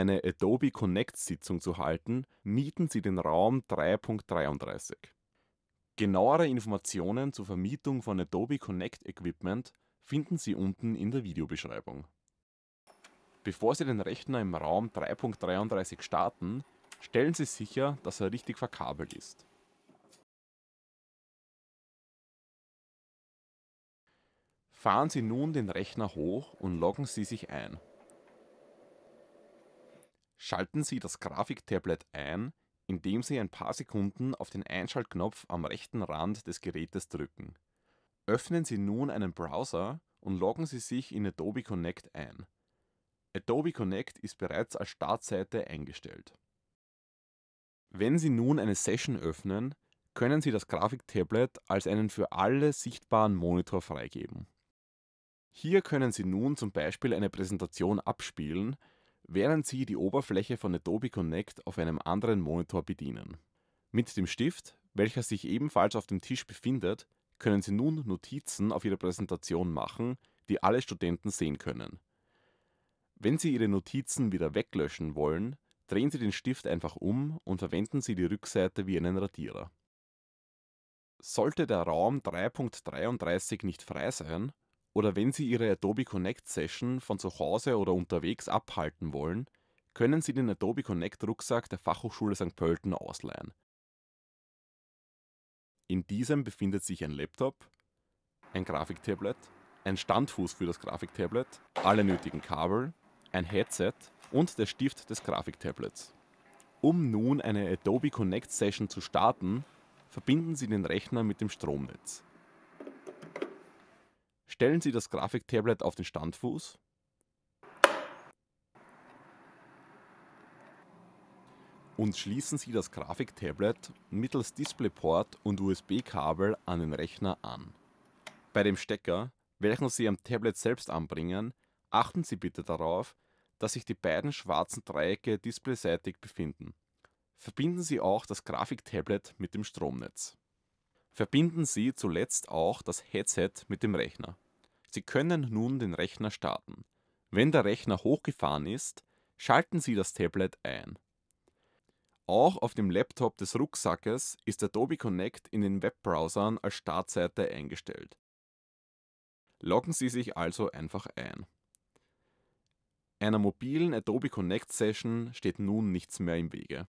Eine Adobe Connect-Sitzung zu halten, mieten Sie den Raum 3.33. Genauere Informationen zur Vermietung von Adobe Connect Equipment finden Sie unten in der Videobeschreibung. Bevor Sie den Rechner im Raum 3.33 starten, stellen Sie sicher, dass er richtig verkabelt ist. Fahren Sie nun den Rechner hoch und loggen Sie sich ein. Schalten Sie das Grafiktablet ein, indem Sie ein paar Sekunden auf den Einschaltknopf am rechten Rand des Gerätes drücken. Öffnen Sie nun einen Browser und loggen Sie sich in Adobe Connect ein. Adobe Connect ist bereits als Startseite eingestellt. Wenn Sie nun eine Session öffnen, können Sie das Grafiktablet als einen für alle sichtbaren Monitor freigeben. Hier können Sie nun zum Beispiel eine Präsentation abspielen, während Sie die Oberfläche von Adobe Connect auf einem anderen Monitor bedienen. Mit dem Stift, welcher sich ebenfalls auf dem Tisch befindet, können Sie nun Notizen auf Ihre Präsentation machen, die alle Studenten sehen können. Wenn Sie Ihre Notizen wieder weglöschen wollen, drehen Sie den Stift einfach um und verwenden Sie die Rückseite wie einen Radierer. Sollte der Raum 3.33 nicht frei sein, oder wenn Sie Ihre Adobe Connect Session von zu Hause oder unterwegs abhalten wollen, können Sie den Adobe Connect Rucksack der Fachhochschule St. Pölten ausleihen. In diesem befindet sich ein Laptop, ein Grafiktablet, ein Standfuß für das Grafiktablet, alle nötigen Kabel, ein Headset und der Stift des Grafiktablets. Um nun eine Adobe Connect Session zu starten, verbinden Sie den Rechner mit dem Stromnetz. Stellen Sie das Grafiktablet auf den Standfuß. Und schließen Sie das Grafiktablet mittels DisplayPort und USB-Kabel an den Rechner an. Bei dem Stecker, welchen Sie am Tablet selbst anbringen, achten Sie bitte darauf, dass sich die beiden schwarzen Dreiecke displayseitig befinden. Verbinden Sie auch das Grafiktablet mit dem Stromnetz. Verbinden Sie zuletzt auch das Headset mit dem Rechner. Sie können nun den Rechner starten. Wenn der Rechner hochgefahren ist, schalten Sie das Tablet ein. Auch auf dem Laptop des Rucksackes ist Adobe Connect in den Webbrowsern als Startseite eingestellt. Loggen Sie sich also einfach ein. Einer mobilen Adobe Connect Session steht nun nichts mehr im Wege